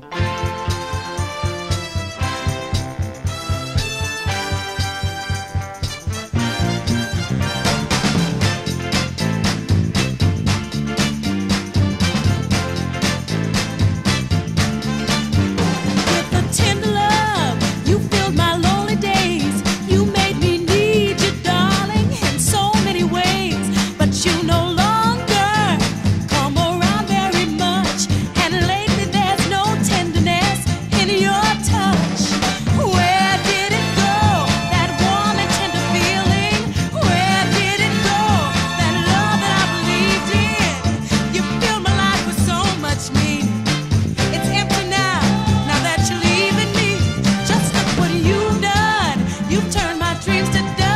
Bye. dreams to die.